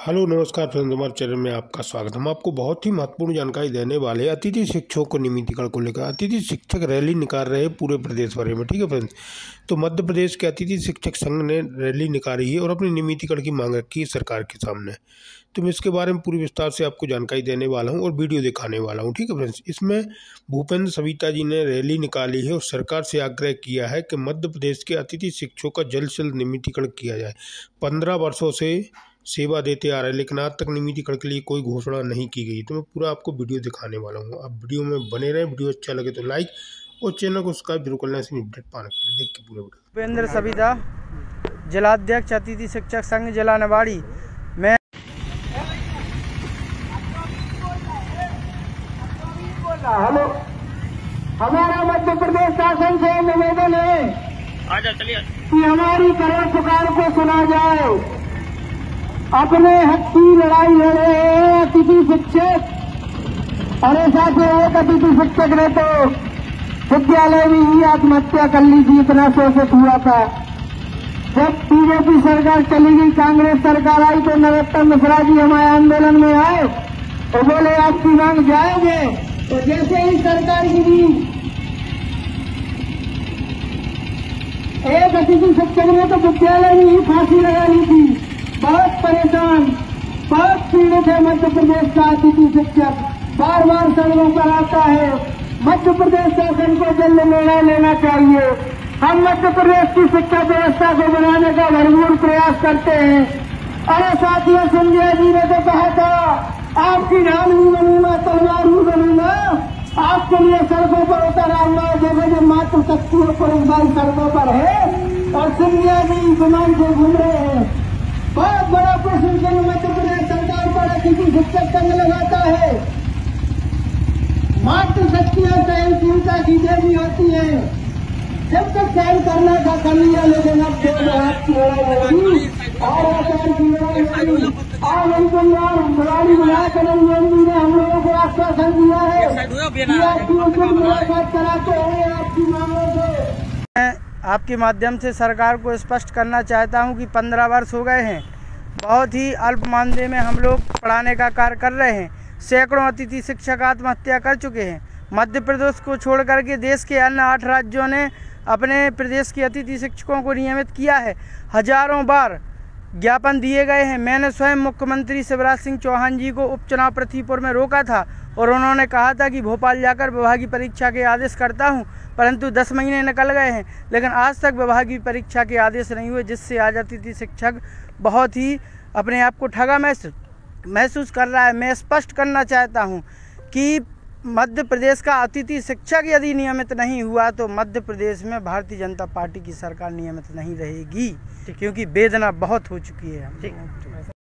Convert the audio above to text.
Hello, नमस्कार friends, हमारे channel में आपका स्वागत हम आपको बहुत ही महत्वपूर्ण जानकारी देने वाले हैं। अतिथि शिक्षकों को नियमितीकरण को लेकर। अतिथि शिक्षक रैली निकाल रहे हैं पूरे प्रदेश भर में, ठीक है फ्रेंड्स? तो मध्य प्रदेश के अतिथि शिक्षक संघ ने रैली निकाली है और अपनी नियमितीकरण की मांग रखी है सरकार के सामने। तो मैं इसके बारे में पूरी विस्तार से आपको जानकारी देने वाला हूँ और वीडियो दिखाने वाला हूँ, ठीक है फ्रेंड्स? इसमें भूपेंद्र सविता जी ने रैली निकाली है और सरकार से आग्रह किया है कि मध्य प्रदेश के अतिथि शिक्षकों का जल्द से जल्द नियमितीकरण किया जाए। पंद्रह वर्षों से सेवा देते आ रहे हैं लेकिन आज तक नियमितीकरण के लिए कोई घोषणा नहीं की गई। तो मैं पूरा आपको वीडियो दिखाने वाला हूँ। आप वीडियो में बने रहें वीडियो अच्छा लगे तो लाइक और चैनल को सब्सक्राइब ज़रूर करना ऐसे अपडेट पाने के लिए देख के पूरा वीडियो। भूपेंद्र सविता जिलाध्यक्ष अतिथि शिक्षक संघ जिला नवाड़ी मैं हेलो। हमारा मध्य प्रदेश शासन से निवेदन है कि हमारी करो पुकार को सुना जाए। अपने हक की लड़ाई लड़े हैं अतिथि शिक्षक, और ऐसा से एक अतिथि शिक्षक ने तो विद्यालय में ही आत्महत्या कर ली थी, इतना शोषित हुआ था। जब बीजेपी सरकार चली गई, कांग्रेस सरकार आई तो नरोत्तम मिश्रा जी हमारे आंदोलन में आए तो बोले आपकी मांग जाएँगे तो जैसे ही सरकार गिरी एक अतिथि शिक्षक ने तो विद्यालय में ही फांसी लगा ली थी। बहुत परेशान बहुत पीड़ित है मध्य प्रदेश का अतिथि शिक्षक बार बार सड़कों पर आता है। मध्य प्रदेश शासन को जल्द निर्णय लेना चाहिए। हम मध्य प्रदेश की शिक्षा व्यवस्था को बनाने का भरपूर प्रयास करते हैं। अरे साथियों संजय जी ने तो कहा था, आपकी नाम ही बनूँगा तलवार ही। बनूँगा आपके लिए सड़कों पर उतर आऊँगा देखो जो मात्र शक्ति पर इस बार सड़कों पर है। और सिंधिया जी इस विमान से घूम रहे हैं। बहुत बड़ा प्रशंसन मध्य पर अतिथि संघ लगाता है। मात्र शक्तियाँ सहनशीलता की देवी होती है। जब तक सहन करना था कर लिया लेकिन अब की और आचार की आज अंतिम बार बड़ाई बनाकर मोदी ने हम लोगों को आश्वासन दिया है कि आपकी मुलाकात कराते हैं आपकी मांगों से मैं आपके माध्यम से सरकार को स्पष्ट करना चाहता हूँ कि पंद्रह वर्ष हो गए हैं। बहुत ही अल्प मानदेय में हम लोग पढ़ाने का कार्य कर रहे हैं। सैकड़ों अतिथि शिक्षक आत्महत्या कर चुके हैं। मध्य प्रदेश को छोड़ करके देश के अन्य आठ राज्यों ने अपने प्रदेश के अतिथि शिक्षकों को नियमित किया है। हज़ारों बार ज्ञापन दिए गए हैं। मैंने स्वयं मुख्यमंत्री शिवराज सिंह चौहान जी को उपचुनाव पृथ्वीपुर में रोका था। और उन्होंने कहा था कि भोपाल जाकर विभागीय परीक्षा के आदेश करता हूँ परंतु 10 महीने निकल गए हैं लेकिन आज तक विभागीय परीक्षा के आदेश नहीं हुए जिससे आज अतिथि शिक्षक बहुत ही अपने आप को ठगा महसूस महसूस कर रहा है। मैं स्पष्ट करना चाहता हूँ कि मध्य प्रदेश का अतिथि शिक्षक यदि नियमित नहीं हुआ तो मध्य प्रदेश में भारतीय जनता पार्टी की सरकार नियमित नहीं रहेगी क्योंकि वेदना बहुत हो चुकी है।